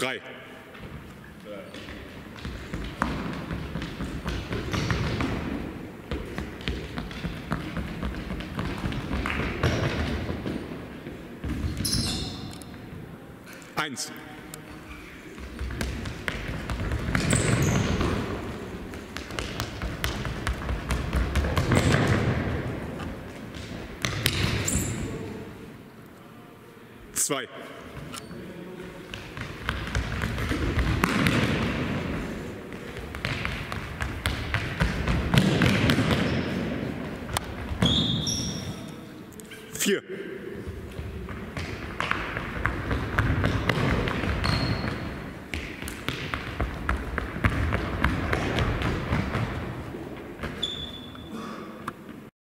Drei. Eins. Zwei. fear.